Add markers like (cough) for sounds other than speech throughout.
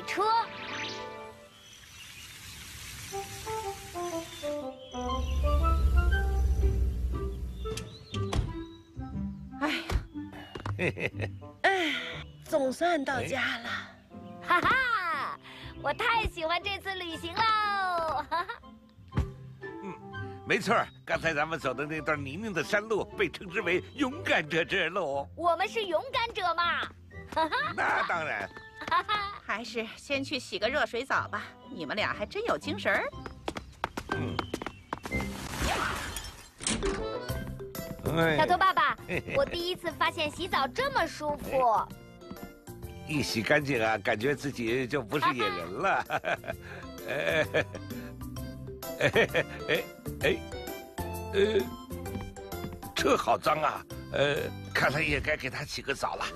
洗车。哎呀，(laughs) 哎，总算到家了。哈哈，我太喜欢这次旅行喽！哈哈。嗯，没错，刚才咱们走的那段泥泞的山路被称之为勇敢者之路。我们是勇敢者嘛？哈哈，那当然。哈哈，还是先去洗个热水澡吧。你们俩还真有精神儿。嗯。小头爸爸，我第一次发现洗澡这么舒服。一洗干净啊，感觉自己就不是野人了。哎哎哎哎，呃，这好脏啊，呃，看来也该给他洗个澡了。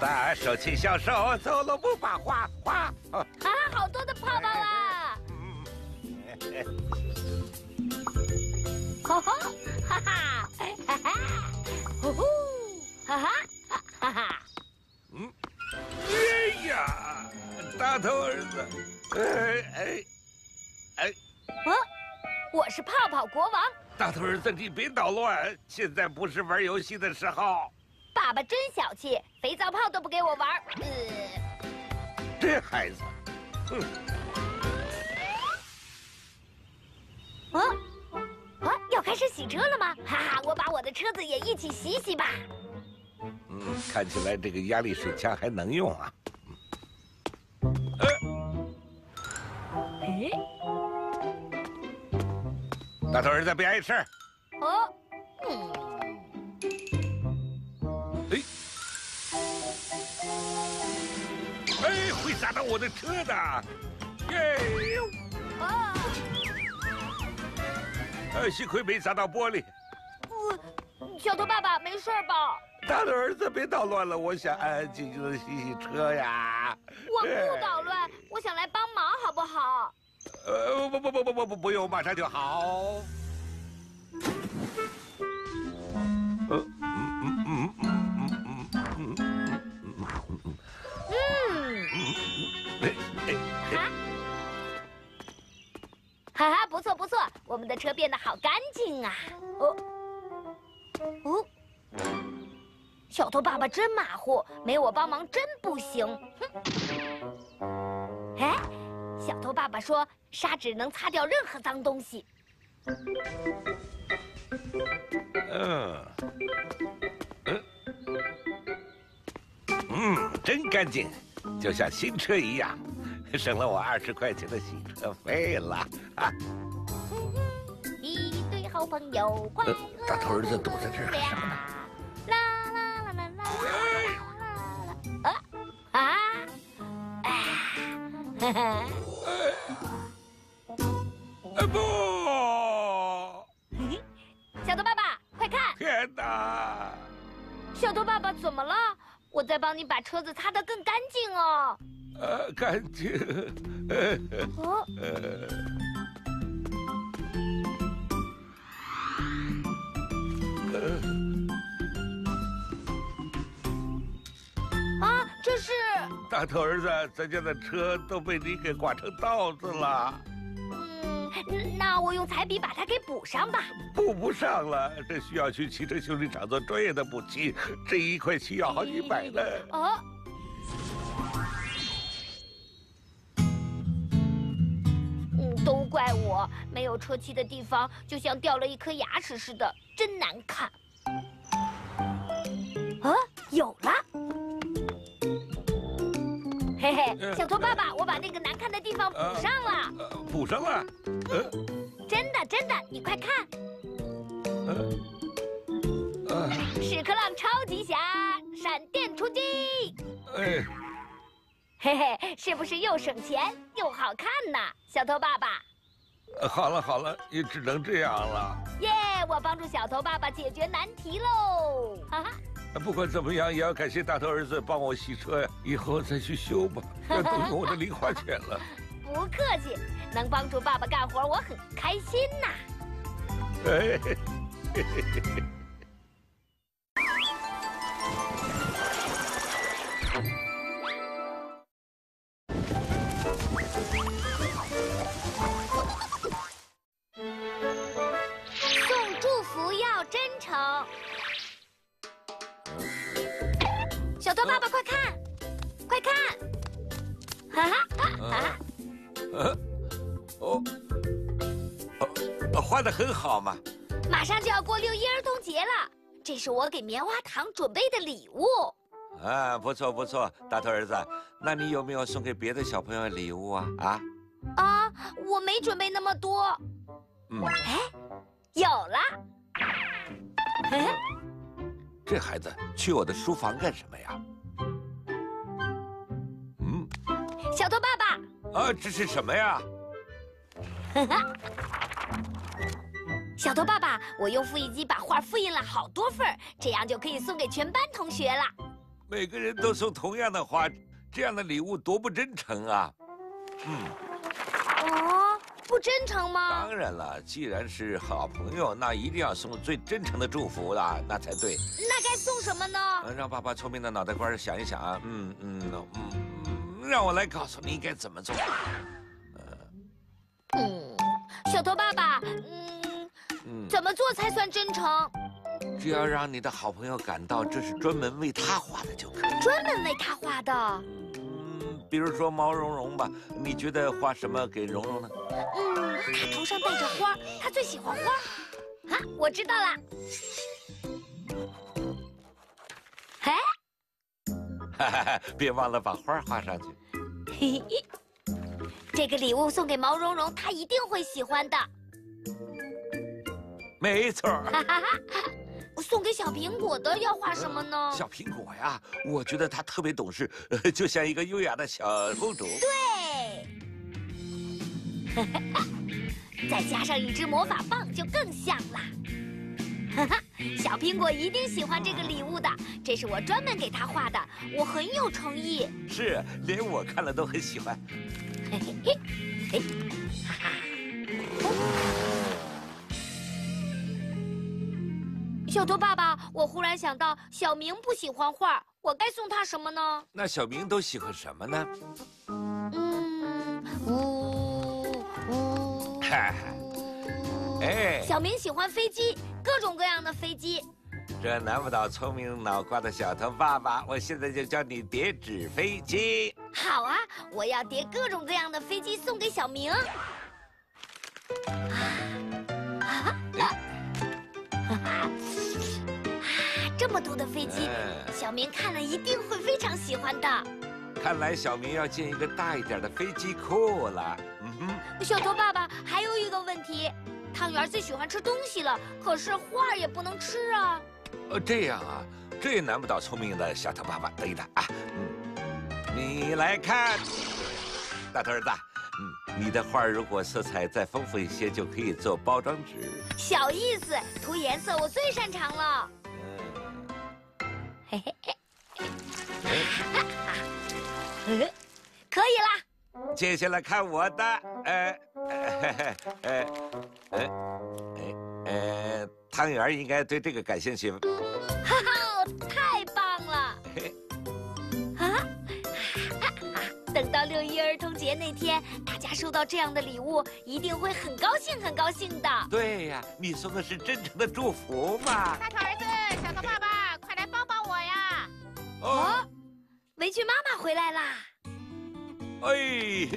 把手牵小手，走路不怕滑滑。啊，好多的泡泡啊！哈哈哈哈哈哈！呼呼哈哈哈哈！嗯，哎呀，大头儿子，哎哎哎！啊，我是泡泡国王。大头儿子，你别捣乱，现在不是玩游戏的时候。爸爸真小气，肥皂泡都不给我玩。呃，这孩子，哼！啊啊，要开始洗车了吗？哈哈，我把我的车子也一起洗洗吧。嗯，看起来这个压力水枪还能用啊。哎，大头儿子别碍事。哦，嗯。砸到我的车的，耶！啊！呃，幸亏没砸到玻璃。不，小头爸爸没事吧？大的儿子别捣乱了，我想安安静静的洗洗车呀。我不捣乱，我想来帮忙，好不好？呃，不不不不不不不用，马上就好。呃，车变得好干净啊！哦哦，小偷爸爸真马虎，没我帮忙真不行。哼！哎，小偷爸爸说砂纸能擦掉任何脏东西。嗯嗯嗯，真干净，就像新车一样。省了我二十块钱的洗车费了啊！朋友，快乐大头儿子堵在这儿干什么呢？啦啦啦啦啦啦啦！啊啊！哈哈！哎不！(laughs) 小头爸爸，快看！天哪！小头爸爸怎么了？我在帮你把车子擦得更干净哦。呃，干净。哦。大头儿子，咱家的车都被你给刮成道子了。嗯，那我用彩笔把它给补上吧。补不上了，这需要去汽车修理厂做专业的补漆，这一块漆要好几百呢。哦。都怪我，没有车漆的地方就像掉了一颗牙齿似的，真难看。啊，有了！嘿嘿，小头爸爸，我把那个难看的地方补上了。补上了？真的真的，你快看。屎壳郎超级侠，闪电出击！哎。嘿嘿，是不是又省钱又好看呢，小头爸爸？好了好了，也只能这样了。耶，我帮助小头爸爸解决难题喽！不管怎么样，也要感谢大头儿子帮我洗车呀，以后再去修吧，(laughs) 要动用我的零花钱了。(laughs) 不客气，能帮助爸爸干活，我很开心呐。哎。嘿嘿嘿嘿。哦，哦，画的很好嘛。马上就要过六一儿童节了，这是我给棉花糖准备的礼物。啊，不错不错，大头儿子，那你有没有送给别的小朋友礼物啊？啊？啊，我没准备那么多。嗯，哎，有了。哎，这孩子去我的书房干什么呀？嗯，小头爸爸。啊，这是什么呀？(laughs) 小头爸爸，我用复印机把画复印了好多份这样就可以送给全班同学了。每个人都送同样的画，这样的礼物多不真诚啊！嗯。哦，不真诚吗？当然了，既然是好朋友，那一定要送最真诚的祝福啦，那才对。那该送什么呢？让爸爸聪明的脑袋瓜想一想啊，嗯嗯嗯，让我来告诉你应该怎么做。嗯，小头爸爸，嗯嗯，怎么做才算真诚？只要让你的好朋友感到这是专门为他画的就可以。专门为他画的。嗯比如说毛茸茸吧，你觉得画什么给茸茸呢？嗯，他头上戴着花，他最喜欢花。啊，我知道了。哎，哈哈，别忘了把花画上去。嘿嘿，这个礼物送给毛茸茸，他一定会喜欢的。没错。送给小苹果的要画什么呢？小苹果呀，我觉得它特别懂事，(laughs) 就像一个优雅的小公主。对，(laughs) 再加上一支魔法棒，就更像了。哈哈，小苹果一定喜欢这个礼物的，这是我专门给他画的，我很有诚意。是，连我看了都很喜欢。嘿嘿嘿，嘿，哈哈。小头爸爸，我忽然想到，小明不喜欢画，我该送他什么呢？那小明都喜欢什么呢？嗯，呜呜，哈哈，哎，小明喜欢飞机，各种各样的飞机。这难不倒聪明脑瓜的小头爸爸，我现在就教你叠纸飞机。好啊，我要叠各种各样的飞机送给小明。啊这么多的飞机，小明看了一定会非常喜欢的。看来小明要建一个大一点的飞机库了。嗯哼，小头爸爸还有一个问题，汤圆最喜欢吃东西了，可是画也不能吃啊。呃，这样啊，这也难不倒聪明的小头爸爸。等一等啊，嗯，你来看，大头儿子。嗯，你的画如果色彩再丰富一些，就可以做包装纸。小意思，涂颜色我最擅长了。嘿嘿 (laughs) 可以啦。接下来看我的，呃，呃，(laughs) 呃，呃，呃，汤圆应该对这个感兴趣。哈哈，太棒了！啊，(laughs) 等到六一儿童节那天，大家收到这样的礼物，一定会很高兴，很高兴的。对呀，你送的是真诚的祝福嘛。大头儿子，小头爸爸。快来帮帮我呀哦，围裙妈妈回来啦！哎，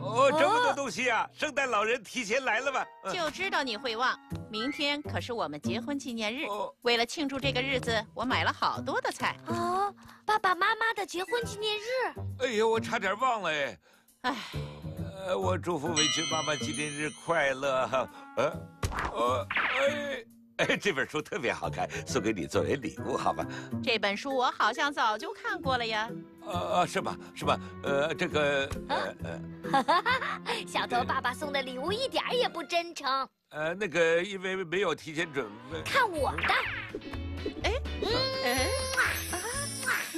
哦，这么多东西啊！圣诞老人提前来了吧？就知道你会忘，明天可是我们结婚纪念日。为了庆祝这个日子，我买了好多的菜。哦，爸爸妈妈的结婚纪念日。哎呀，我差点忘了哎！哎，我祝福围裙妈妈纪念日快乐！呃，呃，哎。(laughs) 哎，这本书特别好看，送给你作为礼物，好吗？这本书我好像早就看过了呀。呃，是吧？是吧？呃，这个……呃呃，(laughs) 小头爸爸送的礼物一点也不真诚。呃，那个，因为没有提前准备。看我的！哎，嗯，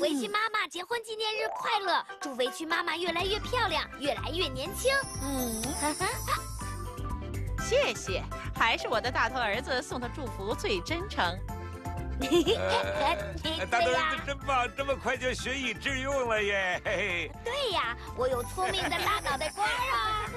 围裙妈妈结婚纪念日快乐！祝围裙妈妈越来越漂亮，越来越年轻。嗯，(laughs) 谢谢。还是我的大头儿子送的祝福最真诚。(laughs) 大头儿子真棒，这么快就学以致用了耶！对呀，我有聪明的大脑袋瓜啊！